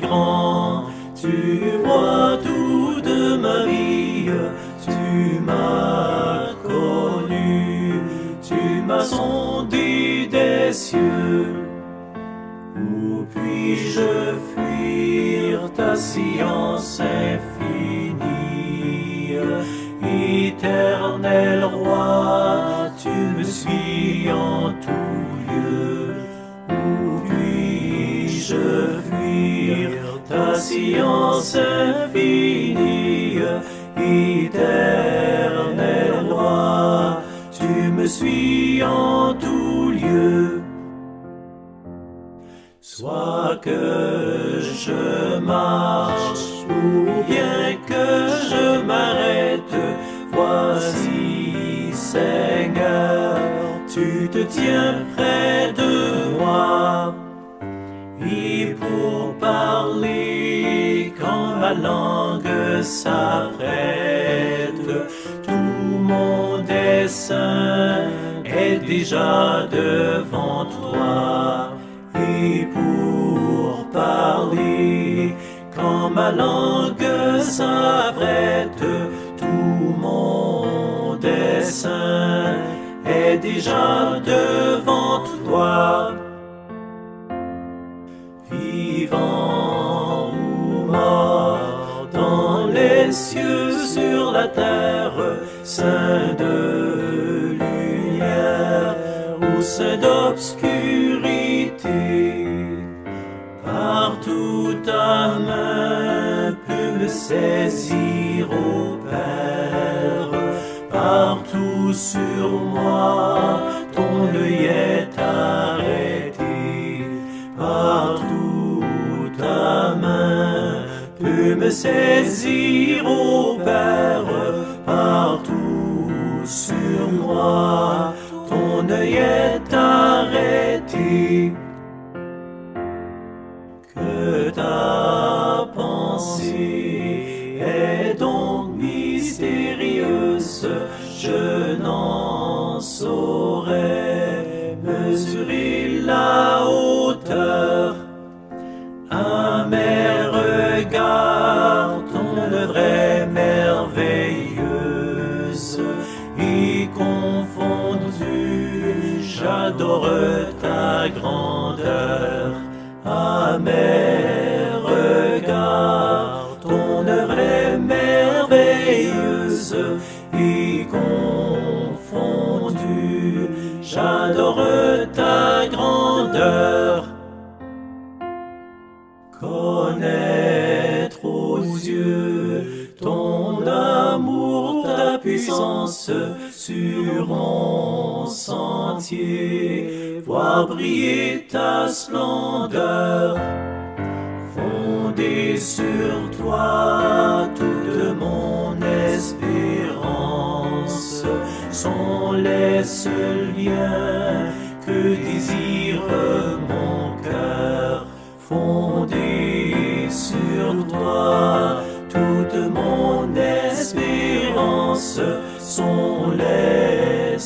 grand, tu vois tout de ma vie, tu m'as connu, tu m'as sondé des cieux. Où puis-je fuir ta science infinie, éternel roi, tu me suis en tout ta science infinie, éternel roi, tu me suis en tout lieu. Soit que je marche ou bien que je m'arrête, voici Seigneur, tu te tiens près de moi. Et pour parler quand ma langue s'apprête, tout mon dessein est déjà devant toi. Et pour parler quand ma langue s'apprête, tout mon dessein est déjà devant terre, saint de lumière ou saint d'obscurité, partout ta main peut me saisir au Père, partout sur moi ton œil est arrêté, partout ta main peut me saisir je n'en saurais mesurer la hauteur. À mes ton œuvre est merveilleuse et confondue, j'adore ta grandeur. À mes ton œuvre est merveilleuse j'adore ta grandeur. Connaître aux yeux ton amour, ta puissance sur mon sentier, voir briller ta splendeur, fonder sur toi toute mon espérance, sont les seuls liens que désire mon cœur, fonder sur toi toute mon espérance, sont les